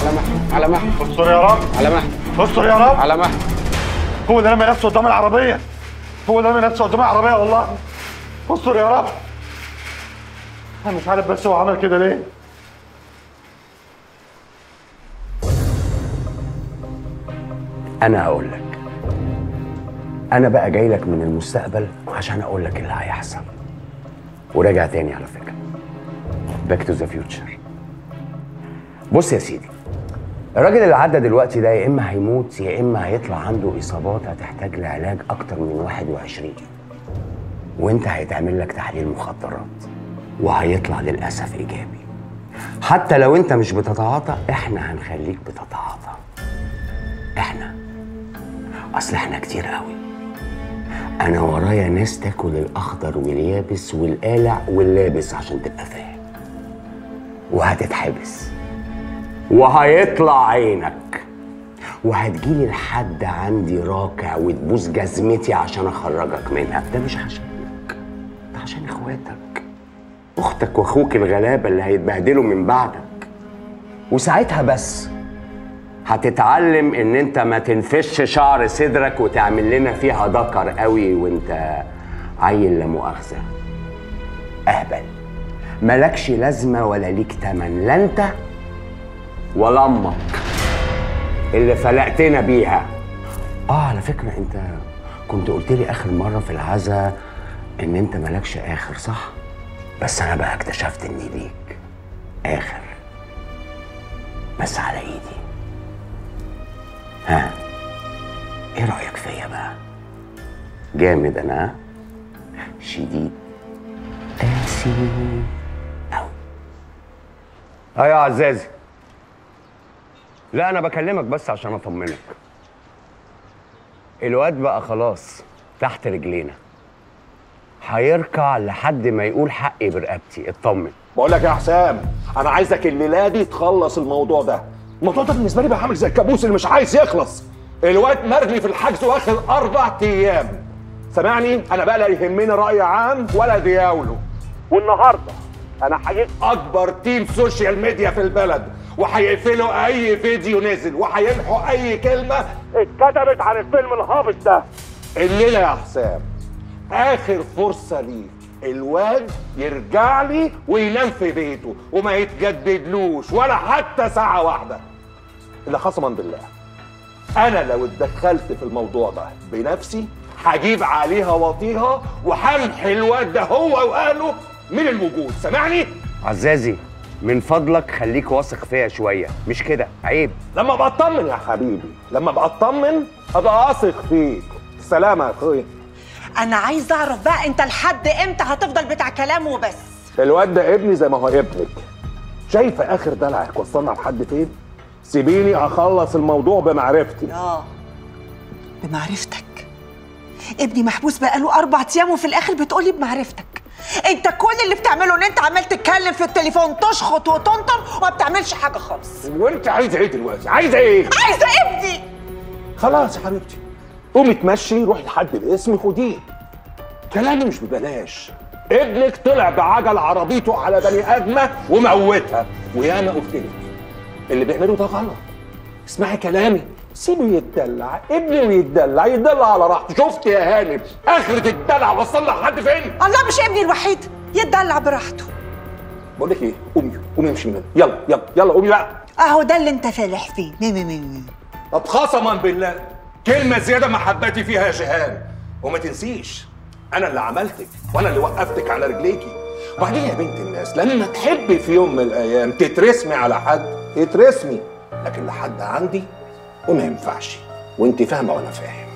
على مهل على مهل استر يا رب. على مهل استر يا رب. على مهل هو اللي رمى نفسه قدام العربية. هو اللي رمى نفسه قدام العربية والله. استر يا رب. أنا مش عارف بس هو عمل كده ليه. أنا هقول لك. أنا بقى جاي لك من المستقبل عشان أقول لك اللي هيحصل. وراجع تاني على فكرة. back to the future بص يا سيدي. الراجل اللي عدى دلوقتي ده يا إما هيموت يا إما هيطلع عنده إصابات هتحتاج لعلاج أكتر من 21 وإنت هيتعمل لك تحليل مخدرات وهيطلع للأسف إيجابي. حتى لو إنت مش بتتعاطى إحنا هنخليك بتتعاطى. إحنا. أصل إحنا كتير قوي. أنا ورايا ناس تاكل الأخضر واليابس والقالع واللابس عشان تبقى فاهم. وهتتحبس. وهيطلع عينك. وهتجيلي لحد عندي راكع وتبوس جزمتي عشان أخرجك منها. ده مش عشانك ده عشان إخواتك. أختك وأخوك الغلابة اللي هيتبهدلوا من بعدك. وساعتها بس هتتعلم إن أنت ما تنفش شعر صدرك وتعمل لنا فيها ذكر قوي وأنت عيل لا مؤاخذة. أهبل. ملكش لازمة ولا ليك تمن. لا أنت ولا أمك اللي فلقتنا بيها. آه على فكرة أنت كنت قلت لي آخر مرة في العزا إن أنت ملكش آخر صح؟ بس أنا بقى اكتشفت إني ليك آخر. بس على إيدي. ها إيه رأيك فيا بقى؟ جامد أنا؟ شديد. قاسي أوي أيوه يا عزازي. لا أنا بكلمك بس عشان أطمنك. الواد بقى خلاص تحت رجلينا. هيركع لحد ما يقول حقي برقبتي. اطمن. بقول لك يا حسام أنا عايزك الليلة دي تخلص الموضوع ده. الموضوع ده بالنسبة لي بقى عامل زي الكابوس اللي مش عايز يخلص. الواد مرمي في الحجز واخد أربع أيام. سامعني أنا بقى لا يهمني رأي عام ولا دياوله. والنهاردة أنا هجيب أكبر team social media في البلد. وهيقفلوا أي فيديو نزل وهيمحوا أي كلمة. اتكتبت عن الفيلم الهابط ده. الليلة يا حسام. آخر فرصة ليك الواد يرجع لي وينام في بيته وما يتجددلوش ولا حتى ساعة واحدة. الا قسما بالله أنا لو اتدخلت في الموضوع ده بنفسي هجيب عليها واطيها وهمحي الواد ده هو وأهله من الوجود سامعني؟ عزازي. من فضلك خليك واثق فيا شوية. مش كده؟ عيب. لما أبقى أطمن يا حبيبي. لما أبقى أطمن أبقى واثق فيك. سلامة يا أخويا. أنا عايز أعرف بقى أنت لحد إمتى هتفضل بتاع كلام وبس؟ الواد ده ابني زي ما هو ابنك. شايفه آخر دلعك وصلنا لحد فين؟ سيبيني أخلص الموضوع بمعرفتي. آه. بمعرفتك؟ ابني محبوس بقاله أربع أيام وفي الآخر بتقولي بمعرفتك. انت كل اللي بتعمله ان انت عمال تتكلم في التليفون تشخط وتنطر وما بتعملش حاجة خالص. وانت عايزه إيه دلوقتي؟ عايزه إيه؟ عايزة ابني. خلاص يا حبيبتي. قومي تمشي روحي لحد الاسم خديه. كلامي مش ببلاش. ابنك طلع بعجل عربيته على بني آدمة وموتها. وياما قلت لك اللي بيعمله ده غلط. اسمعي كلامي. سيبه يتدلع ابني ويتدلع يتدلع على راحته. شفت يا هانم؟ آخرة الدلع وصلنا لحد فين؟ الله مش ابني الوحيد يتدلع براحته. بقول لك إيه؟ قومي قومي امشي من هنا. يلا يلا يلا قومي بقى. أهو ده اللي أنت فالح فيه. مي مي مي. طب قسما بالله كلمة زيادة محبتي فيها يا شهان وما تنسيش أنا اللي عملتك وأنا اللي وقفتك على رجليكي. وبعدين يا بنت الناس لما تحبي في يوم من الأيام تترسمي على حد اترسمي لكن لحد عندي وما ينفعش. وأنت فاهمة وأنا فاهم.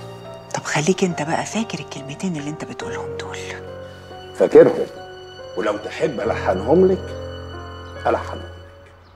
طب خليك أنت بقى فاكر الكلمتين اللي أنت بتقولهم دول. فاكرهم. ولو تحب ألحنهم لك ألحنهم.